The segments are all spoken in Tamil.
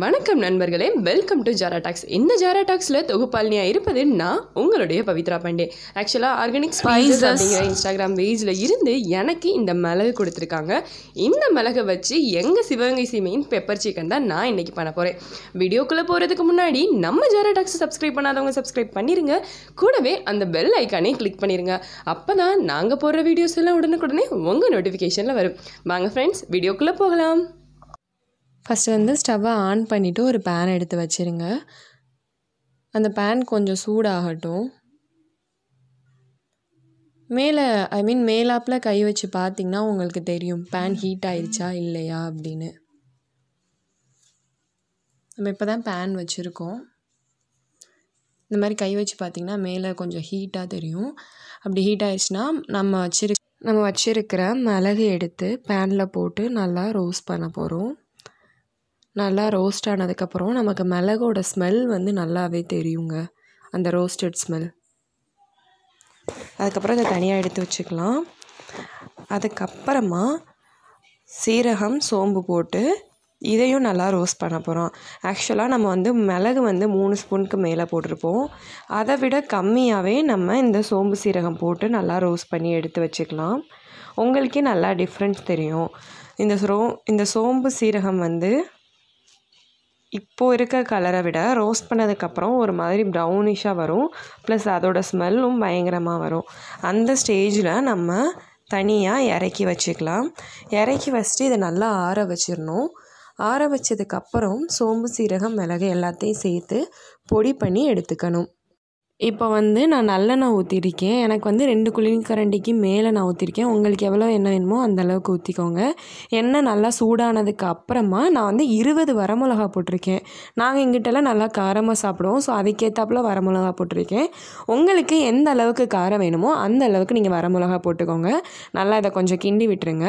வணக்கம் நண்பர்களே வெல்கம் டு ஜாரா டாக்ஸ் இந்த ஜாரா டாக்ஸில் தொகுப்பாளினியாக இருப்பது நான் உங்களுடைய பவித்ரா பாண்டே. ஆக்சுவலாக ஆர்கானிக் ஸ்பைசஸ் அப்படிங்கிற இன்ஸ்டாகிராம் பேஜில் இருந்து எனக்கு இந்த மிளகு கொடுத்துருக்காங்க. இந்த மிளகை வச்சு எங்கள் சிவகங்கை சீமையின் பெப்பர் சிக்கன் தான் நான் இன்னைக்கு பண்ண போகிறேன் வீடியோக்குள்ளே போகிறதுக்கு முன்னாடி நம்ம ஜாரா டாக்ஸ் சப்ஸ்கிரைப் பண்ணாதவங்க சப்ஸ்கிரைப் பண்ணிடுங்க கூடவே அந்த பெல் ஐக்கானே கிளிக் பண்ணிடுங்க அப்போ தான் நாங்கள் போடுற வீடியோஸ் எல்லாம் உடனுக்குடனே உங்கள் நோட்டிஃபிகேஷனில் வரும். வாங்க ஃப்ரெண்ட்ஸ் வீடியோக்குள்ளே போகலாம். ஃபஸ்ட்டு வந்து ஸ்டவ்வை ஆன் பண்ணிவிட்டு ஒரு பேன் எடுத்து வச்சுருங்க. அந்த பேன் கொஞ்சம் சூடாகட்டும். மேலே ஐ மீன் மேலாப்பில் கை வச்சு பார்த்தீங்கன்னா உங்களுக்கு தெரியும் பேன் ஹீட் ஆயிடுச்சா இல்லையா அப்படின்னு. நம்ம இப்போ தான் பேன் வச்சுருக்கோம். இந்த மாதிரி கை வச்சு பார்த்திங்கன்னா மேலே கொஞ்சம் ஹீட்டாக தெரியும். அப்படி ஹீட் ஆயிடுச்சுன்னா நம்ம வச்சிரு நம்ம வச்சுருக்கிற மிளகு எடுத்து பேனில் போட்டு நல்லா ரோஸ்ட் பண்ண போகிறோம் நல்லா ரோஸ்ட் ஆனதுக்கப்புறம் நமக்கு மிளகோட ஸ்மெல் வந்து நல்லாவே தெரியுங்க. அந்த ரோஸ்டட் ஸ்மெல் அதுக்கப்புறம் இதை தனியாக எடுத்து வச்சுக்கலாம். அதுக்கப்புறமா சீரகம் சோம்பு போட்டு இதையும் நல்லா ரோஸ்ட் பண்ண போகிறோம் ஆக்சுவலாக நம்ம வந்து மிளகு வந்து மூணு ஸ்பூனுக்கு மேலே போட்டிருப்போம். அதை விட கம்மியாகவே நம்ம இந்த சோம்பு சீரகம் போட்டு நல்லா ரோஸ்ட் பண்ணி எடுத்து வச்சுக்கலாம். உங்களுக்கே நல்லா டிஃப்ரென்ஸ் தெரியும். இந்த ரோ இந்த சோம்பு சீரகம் வந்து இப்போது இருக்க கலரை விட ரோஸ்ட் பண்ணதுக்கப்புறம் ஒரு மாதிரி ப்ரௌனிஷாக வரும். ப்ளஸ் அதோடய ஸ்மெல்லும் பயங்கரமாக வரும். அந்த ஸ்டேஜில் நம்ம தனியாக இறக்கி வச்சுக்கலாம். இறக்கி வச்சுட்டு இதை நல்லா ஆற வச்சிடணும். ஆற வச்சதுக்கப்புறம் சோம்பு சீரகம் மிளகு எல்லாத்தையும் சேர்த்து பொடி பண்ணி எடுத்துக்கணும். இப்போ வந்து நான் நல்லெண்ணெய் ஊற்றிருக்கேன் எனக்கு வந்து ரெண்டு குளிர்கரண்டிக்கு மேலே நான் ஊற்றிருக்கேன் உங்களுக்கு எவ்வளோ எண்ணெய் வேணுமோ அந்த அளவுக்கு ஊற்றிக்கோங்க எண்ணெய் நல்லா சூடானதுக்கு அப்புறமா நான் வந்து இருபது வரமிளகா போட்டிருக்கேன். நாங்கள் எங்கிட்டலாம் நல்லா காரமாக சாப்பிடுவோம். ஸோ அதுக்கேற்றாப்புல வரமிளகா போட்டிருக்கேன். உங்களுக்கு எந்த அளவுக்கு காரம் வேணுமோ அந்த அளவுக்கு நீங்கள் வரமிளகா போட்டுக்கோங்க. நல்லா இதை கொஞ்சம் கிண்டி விட்டுருங்க.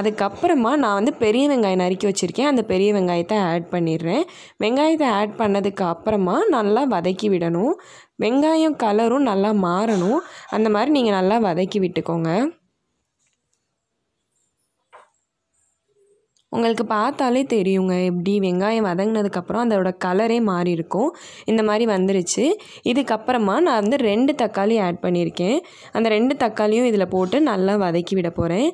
அதுக்கப்புறமா நான் வந்து பெரிய வெங்காயம் நறுக்கி வச்சுருக்கேன். அந்த பெரிய வெங்காயத்தை ஆட் பண்ணிடுறேன். வெங்காயத்தை ஆட் பண்ணதுக்கு அப்புறமா நல்லா வதக்கி விடணும். வெங்காயம் வெங்காயம் கலரும் நல்லா மாறணும். அந்த மாதிரி நீங்கள் நல்லா வதக்கி விட்டுக்கோங்க. உங்களுக்கு பார்த்தாலே தெரியுங்க எப்படி வெங்காயம் வதங்கினதுக்கப்புறம் அதோட கலரே மாறி இருக்கும். இந்த மாதிரி வந்துருச்சு. இதுக்கப்புறமா நான் வந்து ரெண்டு தக்காளி ஆட் பண்ணியிருக்கேன். அந்த ரெண்டு தக்காளியும் இதில் போட்டு நல்லா வதக்கி விட போகிறேன்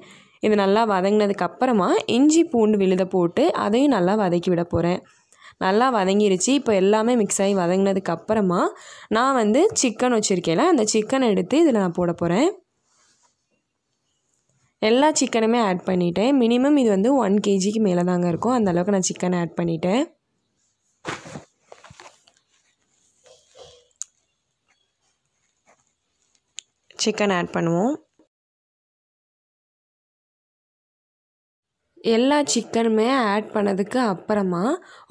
இது நல்லா வதங்கினதுக்கப்புறமா இஞ்சி பூண்டு விழுத போட்டு அதையும் நல்லா வதக்கி விட போகிறேன் நல்லா வதங்கிருச்சு. இப்போ எல்லாமே மிக்ஸ் ஆகி வதங்கினதுக்கு அப்புறமா நான் வந்து சிக்கன் வச்சுருக்கேன் அந்த சிக்கனை எடுத்து இதில் நான் போட போகிறேன் எல்லா சிக்கனுமே ஆட் பண்ணிட்டேன். மினிமம் இது வந்து ஒன் கேஜிக்கு மேலே தாங்க இருக்கும். அந்த அளவுக்கு நான் சிக்கன் ஆட் பண்ணிட்டேன். சிக்கன் ஆட் பண்ணுவோம். எல்லா சிக்கனுமே ஆட் பண்ணதுக்கு அப்புறமா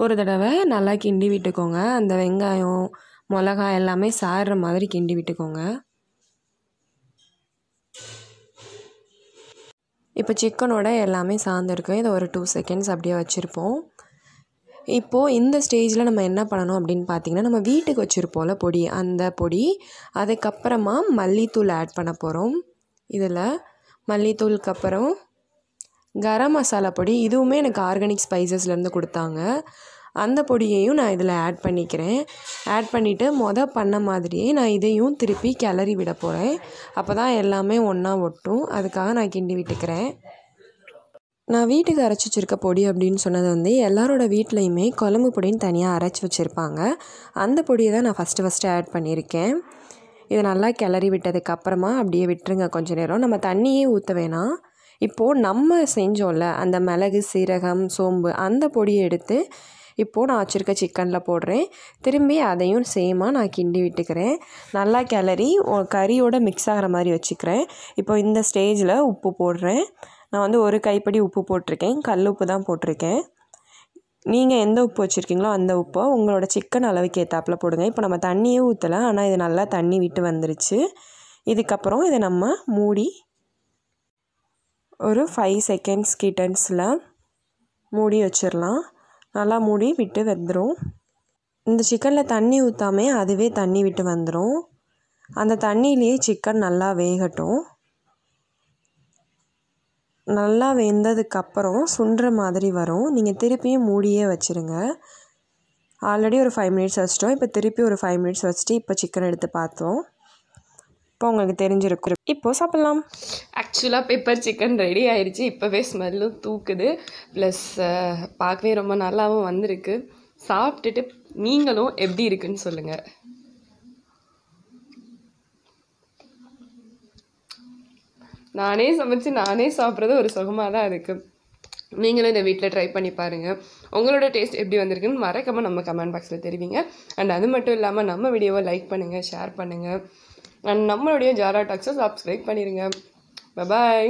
ஒரு தடவை நல்லா கிண்டி விட்டுக்கோங்க. அந்த வெங்காயம் மிளகா எல்லாமே சாடுற மாதிரி கிண்டி விட்டுக்கோங்க. இப்போ சிக்கனோட எல்லாமே சார்ந்துருக்கு இதை ஒரு டூ செகண்ட்ஸ் அப்படியே வச்சுருப்போம். இப்போது இந்த ஸ்டேஜில் நம்ம என்ன பண்ணணும் அப்படின்னு பார்த்தீங்கன்னா நம்ம வீட்டுக்கு வச்சுருப்போம்ல பொடி. அந்த பொடி அதுக்கப்புறமா மல்லித்தூள் ஆட் பண்ண போகிறோம் இதில் மல்லித்தூளுக்கு அப்புறம் கரம் மசாலா பொடி இதுவுமே எனக்கு ஆர்கானிக் ஸ்பைசஸ்லேருந்து கொடுத்தாங்க. அந்த பொடியையும் நான் இதில் ஆட் பண்ணிக்கிறேன். ஆட் பண்ணிவிட்டு மொதல் பண்ண மாதிரியே நான் இதையும் திருப்பி கிளறி விட போகிறேன் அப்போ தான் எல்லாமே ஒன்றா ஒட்டும். அதுக்காக நான் கிண்டி விட்டுக்கிறேன். நான் வீட்டுக்கு அரைச்சி வச்சுருக்க பொடி அப்படின்னு சொன்னது வந்து எல்லாரோட வீட்லேயுமே குழம்பு பொடின்னு தனியாக அரைச்சி வச்சுருப்பாங்க. அந்த பொடியை தான் நான் ஃபஸ்ட்டு ஃபஸ்ட்டு ஆட் பண்ணியிருக்கேன். இதை நல்லா கிளறி விட்டதுக்கப்புறமா அப்படியே விட்டுருங்க கொஞ்சம் நேரம். நம்ம தண்ணியே ஊற்ற வேணாம். இப்போது நம்ம செஞ்சோம்ல அந்த மிளகு சீரகம் சோம்பு அந்த பொடியை எடுத்து இப்போது நான் வச்சுருக்க சிக்கனில் போடுறேன். திரும்பி அதையும் சேமாக நான் கிண்டி விட்டுக்கிறேன். நல்லா கிளறி கறியோட மிக்ஸ் ஆகிற மாதிரி வச்சுக்கிறேன். இப்போ இந்த ஸ்டேஜில் உப்பு போடுறேன். நான் வந்து ஒரு கைப்படி உப்பு போட்டிருக்கேன். கல் உப்பு தான் போட்டிருக்கேன். நீங்கள் எந்த உப்பு வச்சுருக்கீங்களோ அந்த உப்பை உங்களோட சிக்கன் அளவுக்கு ஏற்றாப்புல போடுங்க. இப்போ நம்ம தண்ணியே ஊற்றலை ஆனால் இது நல்லா தண்ணி விட்டு வந்துருச்சு. இதுக்கப்புறம் இதை நம்ம மூடி ஒரு ஃபைவ் செகண்ட்ஸ் கிட்டன்ஸில் மூடி வச்சிடலாம் நல்லா மூடி விட்டு வந்துடும் இந்த சிக்கனில் தண்ணி ஊற்றாமே அதுவே தண்ணி விட்டு வந்துடும் அந்த தண்ணியிலேயே சிக்கன் நல்லா வேகட்டும். நல்லா வெந்ததுக்கப்புறம் சுண்டுற மாதிரி வரும். நீங்கள் திருப்பியும் மூடியே வச்சுருங்க. ஆல்ரெடி ஒரு ஃபைவ் மினிட்ஸ் வச்சிட்டோம். இப்போ திருப்பி ஒரு ஃபைவ் மினிட்ஸ் வச்சுட்டு இப்போ சிக்கன் எடுத்து பார்த்தோம். இப்போ உங்களுக்கு தெரிஞ்சிருக்கும் இப்போது சாப்பிட்லாம். ஆக்சுவலாக பெப்பர் சிக்கன் ரெடி ஆயிடுச்சு இப்போவே ஸ்மெல்லும் தூக்குது. ப்ளஸ் பார்க்கவே ரொம்ப நல்லாவும் வந்திருக்கு. சாப்பிட்டுட்டு நீங்களும் எப்படி இருக்குன்னு சொல்லுங்கள் நானே சமைச்சு நானே சாப்பிட்றது ஒரு சுகமாக தான் இருக்குது நீங்களும் இந்த வீட்டில் ட்ரை பண்ணி பாருங்கள் உங்களோட டேஸ்ட் எப்படி வந்திருக்குன்னு மறக்காமல் நம்ம கமெண்ட் பாக்ஸில் தெரிவிங்க. அண்ட் அது மட்டும் இல்லாமல் நம்ம வீடியோவை லைக் பண்ணுங்கள் ஷேர் பண்ணுங்கள் அண்ட் நம்மளுடைய ஜாரா டாக்ஸை சப்ஸ்கிரைப் பண்ணிடுங்க பாய்